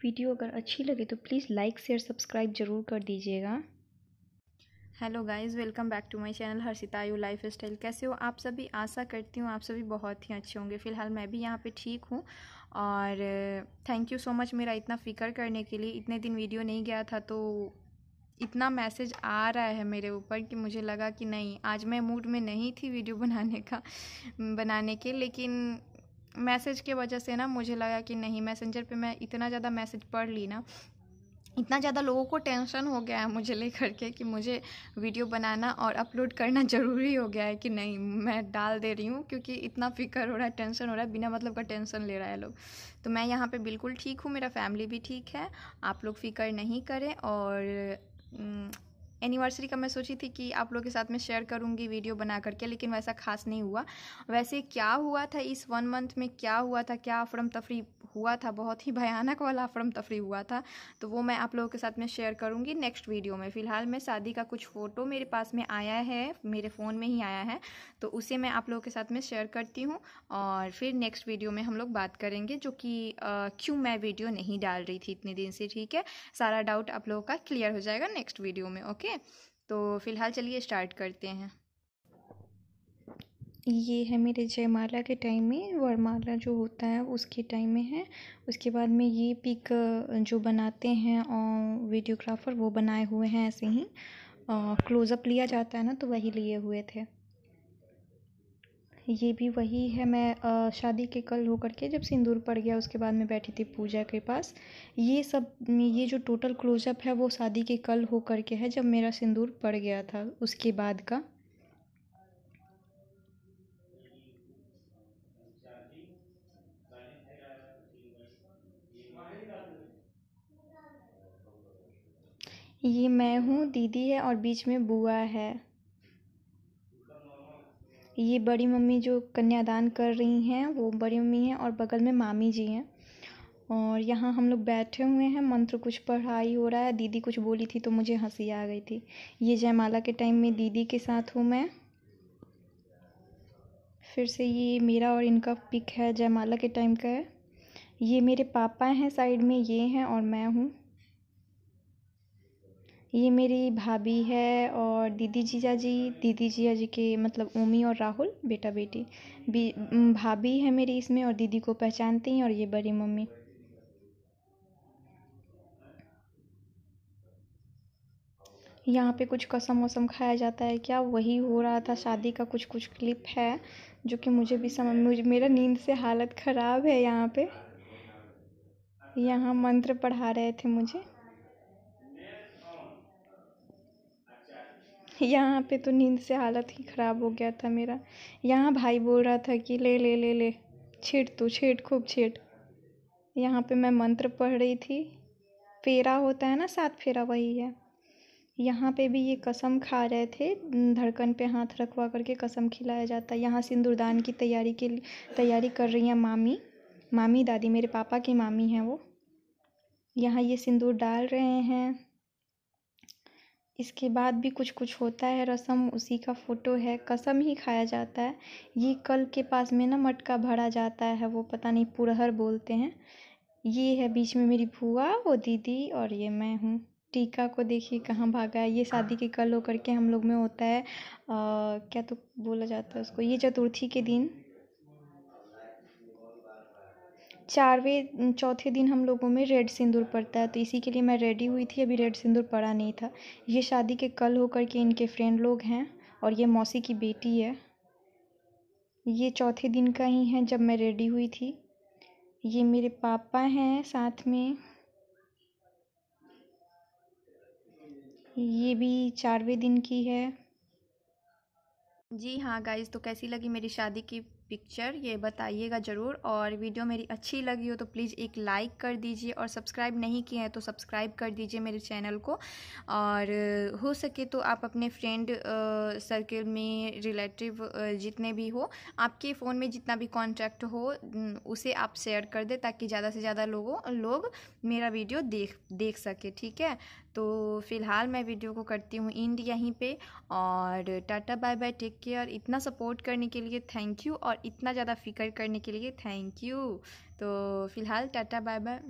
Video अगर अच्छी लगे तो प्लीज़ लाइक, शेयर, सब्सक्राइब ज़रूर कर दीजिएगा। Hello guys welcome back to my channel Harshita you lifestyle कैसे हो आप सभी? आशा करती हूँ आप सभी बहुत ही अच्छे होंगे। फ़िलहाल मैं भी यहाँ पे ठीक हूँ और थैंक यू सो मच मेरा इतना फ़िक्र करने के लिए। इतने दिन वीडियो नहीं गया था तो इतना मैसेज आ रहा है मेरे ऊपर कि मुझे लगा कि नहीं, आज मैं मूड में नहीं थी वीडियो बनाने का, बनाने के। लेकिन मैसेज के वजह से ना मुझे लगा कि नहीं, मैसेंजर पे मैं इतना ज़्यादा मैसेज पढ़ ली ना, इतना ज़्यादा लोगों को टेंशन हो गया है मुझे लेकर के कि मुझे वीडियो बनाना और अपलोड करना ज़रूरी हो गया है कि नहीं, मैं डाल दे रही हूँ क्योंकि इतना फ़िक्र हो रहा है, टेंशन हो रहा है, बिना मतलब का टेंशन ले रहा है लोग। तो मैं यहाँ पे बिल्कुल ठीक हूँ, मेरा फैमिली भी ठीक है, आप लोग फ़िक्र नहीं करें और एनिवर्सरी का मैं सोची थी कि आप लोग के साथ में शेयर करूँगी वीडियो बना करके, लेकिन वैसा खास नहीं हुआ। वैसे क्या हुआ था इस वन मंथ में, क्या हुआ था, क्या अफरम तफरी हुआ था, बहुत ही भयानक वाला अफरम तफरी हुआ था। तो वो मैं आप लोगों के साथ में शेयर करूँगी नेक्स्ट वीडियो में। फ़िलहाल मैं शादी का कुछ फ़ोटो मेरे पास में आया है, मेरे फ़ोन में ही आया है तो उसे मैं आप लोगों के साथ में शेयर करती हूँ और फिर नेक्स्ट वीडियो में हम लोग बात करेंगे, जो कि क्यों मैं वीडियो नहीं डाल रही थी इतने दिन से, ठीक है? सारा डाउट आप लोगों का क्लियर हो जाएगा नेक्स्ट वीडियो में ओके तो फ़िलहाल चलिए स्टार्ट करते हैं। ये है मेरे जयमाला के टाइम में, वरमाला जो होता है उसके टाइम में है। उसके बाद में ये पिक जो बनाते हैं और वीडियोग्राफर वो बनाए हुए हैं ऐसे ही। क्लोज़अप लिया जाता है ना तो वही लिए हुए थे। ये भी वही है। मैं शादी के कल होकर के जब सिंदूर पड़ गया, उसके बाद में बैठी थी पूजा के पास। ये सब, ये जो टोटल क्लोज़अप है वो शादी के कल होकर के है, जब मेरा सिंदूर पड़ गया था उसके बाद का। ये मैं हूँ, दीदी है और बीच में बुआ है। ये बड़ी मम्मी जो कन्यादान कर रही हैं, वो बड़ी मम्मी हैं और बगल में मामी जी हैं। और यहाँ हम लोग बैठे हुए हैं, मंत्र कुछ पढ़ाई हो रहा है, दीदी कुछ बोली थी तो मुझे हँसी आ गई थी। ये जयमाला के टाइम में दीदी के साथ हूँ मैं। फिर से ये मेरा और इनका पिक है, जयमाला के टाइम का है। ये मेरे पापा हैं साइड में, ये हैं और मैं हूँ। ये मेरी भाभी है और दीदी जीजा जी, दीदी जीजा जी के मतलब ओमी और राहुल, बेटा बेटी। भाभी है मेरी इसमें और दीदी को पहचानती हैं और ये बड़ी मम्मी। यहाँ पे कुछ कसम वसम खाया जाता है। क्या वही हो रहा था? शादी का कुछ कुछ क्लिप है, जो कि मुझे भी समझ, मुझे, मेरा नींद से हालत ख़राब है यहाँ पे। यहाँ मंत्र पढ़ा रहे थे मुझे। यहाँ पे तो नींद से हालत ही ख़राब हो गया था मेरा। यहाँ भाई बोल रहा था कि, ले ले ले ले, छेड़ तू, छेड़, खूब छेड़। यहाँ पे मैं मंत्र पढ़ रही थी। फेरा होता है ना, सात फेरा वही है। यहाँ पे भी ये कसम खा रहे थे। धड़कन पे हाथ रखवा करके कसम खिलाया जाता है। यहाँ सिंदूरदान की तैयारी के लिए, तैयारी कर रही हैं मामी। मामी, दादी मेरे पापा की मामी हैं वो। यहाँ ये सिंदूर डाल रहे हैं। इसके बाद भी कुछ कुछ होता है रस्म उसी का फ़ोटो है कसम ही खाया जाता है। ये कल के पास में ना मटका भरा जाता है वो पता नहीं पुरहर बोलते हैं। ये है बीच में मेरी बुआ वो दीदी और ये मैं हूँ। टीका को देखिए कहाँ भागा है। ये शादी के कल होकर के हम लोग में होता है आ, क्या तो बोला जाता है उसको ये चतुर्थी के दिन। चारवें चौथे दिन हम लोगों में रेड सिंदूर पड़ता है तो इसी के लिए मैं रेडी हुई थी, अभी रेड सिंदूर पड़ा नहीं था। ये शादी के कल होकर के इनके फ्रेंड लोग हैं और ये मौसी की बेटी है। ये चौथे दिन का ही है जब मैं रेडी हुई थी। ये मेरे पापा हैं साथ में। ये भी चारवें दिन की है। जी हाँ गाइज़ तो कैसी लगी मेरी शादी की पिक्चर, ये बताइएगा ज़रूर। और वीडियो मेरी अच्छी लगी हो तो प्लीज़ एक लाइक कर दीजिए और सब्सक्राइब नहीं किए हैं तो सब्सक्राइब कर दीजिए मेरे चैनल को। और हो सके तो आप अपने फ्रेंड सर्कल में, रिलेटिव जितने भी हो, आपके फ़ोन में जितना भी कॉन्टैक्ट हो उसे आप शेयर कर दें ताकि ज़्यादा से ज़्यादा लोगों, लोग मेरा वीडियो देख देख सके, ठीक है? तो फ़िलहाल मैं वीडियो को करती हूँ इंड यहीं पे। और tata bye bye, take care. इतना सपोर्ट करने के लिए थैंक यू और इतना ज़्यादा फ़िक्र करने के लिए थैंक यू तो फ़िलहाल टाटा बाय बाय